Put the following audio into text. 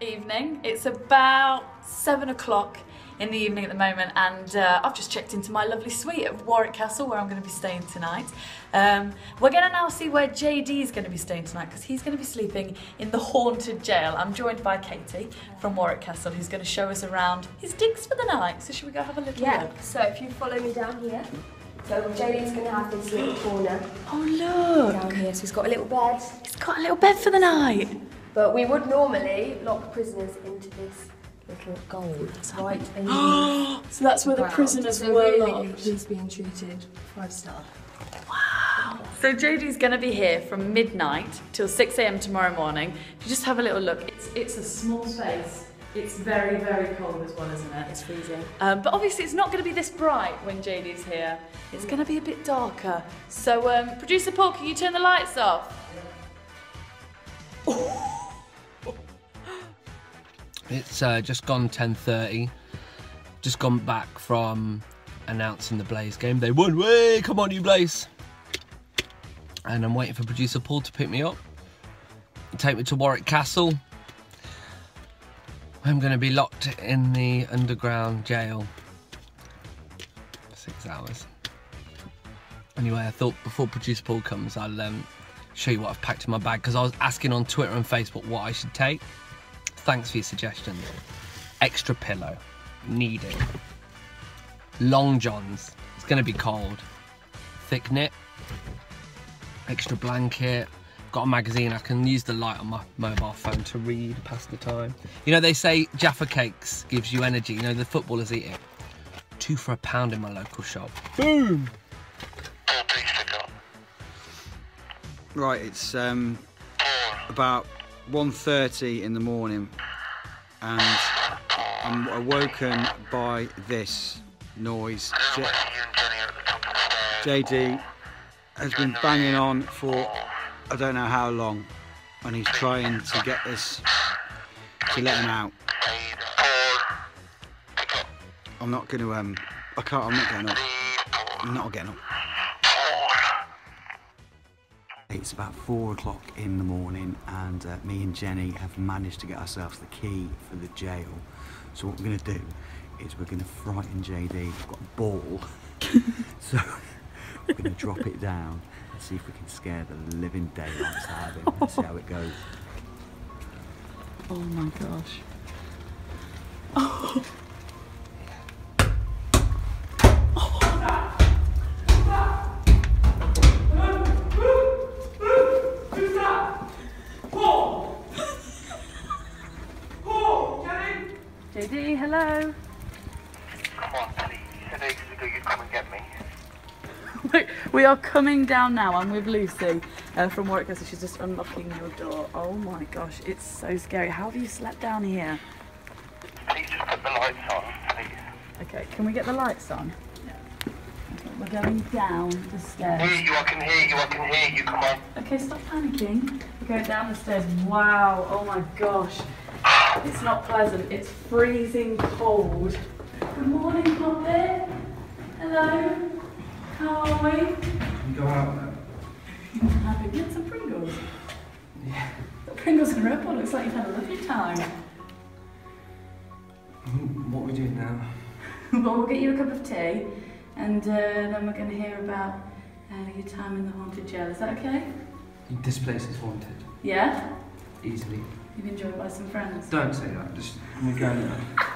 evening. It's about seven o'clock in the evening at the moment, and uh, I've just checked into my lovely suite at Warwick Castle where I'm going to be staying tonight. Um, we're going to now see where JD is going to be staying tonight because he's going to be sleeping in the haunted jail. I'm joined by Katie from Warwick Castle who's going to show us around his digs for the night. So, should we go have a little Yeah, look? so if you follow me down here, so JD's going to have this little corner Oh, look! down here. So he's got a little bed, He's got a little bed for the night. But we would normally lock prisoners into this little gold right underneath So that's where the ground. prisoners so were really, locked. he's being treated five star. So JD's going to be here from midnight till 6 a.m. tomorrow morning. If you just have a little look, it's, it's a small space. It's very, very cold as well, isn't it? It's freezing. Um, but obviously, it's not going to be this bright when JD's here. It's going to be a bit darker. So, um, producer Paul, can you turn the lights off? It's uh, just gone 10:30. Just gone back from announcing the Blaze game. They won. Way, come on, you Blaze! And I'm waiting for producer Paul to pick me up, take me to Warwick Castle. I'm going to be locked in the underground jail six hours. Anyway, I thought before producer Paul comes, I'll um, show you what I've packed in my bag because I was asking on Twitter and Facebook what I should take. Thanks for your suggestions. Extra pillow, needed. Long johns, it's going to be cold. Thick knit, extra blanket. Got a magazine, I can use the light on my mobile phone to read, pass the time. You know, they say Jaffa Cakes gives you energy, you know, the footballers eat it. Two for a pound in my local shop. Boom! Right, it's um, about 1.30 in the morning and I'm awoken by this noise. J- JD has been banging on for I don't know how long and he's trying to get us to let him out. I'm not going to, um, I can't, I'm not getting up. I'm not getting up. It's about four o'clock in the morning, and uh, me and Jenny have managed to get ourselves the key for the jail. So what we're going to do is we're going to frighten JD. We've got a ball, so we're going to drop it down and see if we can scare the living daylights out of him and see how it goes. Oh my gosh. JD, hello. Come on, please. You said ages ago you'd come and get me. We- are coming down now. I'm with Lucy uh, from Warwick Castle. She's just unlocking your door. Oh my gosh, it's so scary. How have you slept down here? Please just put the lights on, please. Okay, can we get the lights on? We're going down the Hear stairs. you, I can hear you, I can hear you. Come on. Okay, stop panicking. We're going down the stairs. Wow, oh my gosh. It's not pleasant. It's freezing cold. Good morning, Poppet. Hello. How are we? Go out now. Happy. Get some Pringles. Yeah. The Pringles and Red Bull looks like you've had a lovely time. What we doing now? well, we'll get you a cup of tea, and uh, then we're going to hear about uh, your time in the haunted jail. Is that okay? This place is haunted, Yeah? easily. You've enjoyed by some friends. Don't say that, just, we're going now.